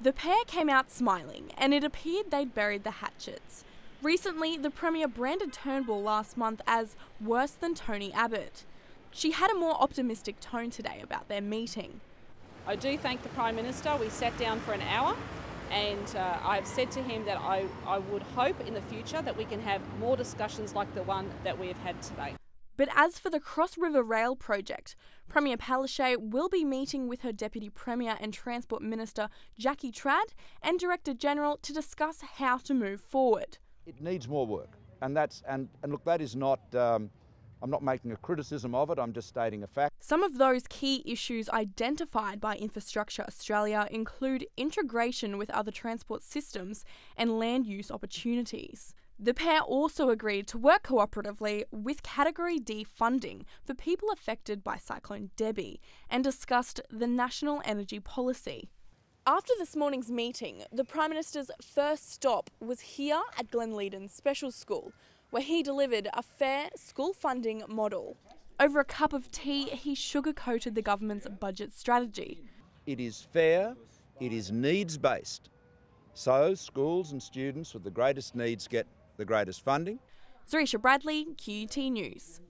The pair came out smiling, and it appeared they'd buried the hatchets. Recently, the Premier branded Turnbull last month as worse than Tony Abbott. She had a more optimistic tone today about their meeting. I do thank the Prime Minister. We sat down for an hour and uh, I've said to him that I, I would hope in the future that we can have more discussions like the one that we have had today. But as for the Cross River Rail project, Premier Palaszczuk will be meeting with her Deputy Premier and Transport Minister Jackie Trad and Director General to discuss how to move forward. It needs more work, and that's and, and look, that is not. Um, I'm not making a criticism of it, I'm just stating a fact. Some of those key issues identified by Infrastructure Australia include integration with other transport systems and land use opportunities. The pair also agreed to work cooperatively with Category D funding for people affected by Cyclone Debbie and discussed the national energy policy. After this morning's meeting, the Prime Minister's first stop was here at Glenleighden Special School, where he delivered a fair school funding model. Over a cup of tea, he sugarcoated the government's budget strategy. It is fair, it is needs based. So schools and students with the greatest needs get the greatest funding. Zarisha Bradley, QUT News.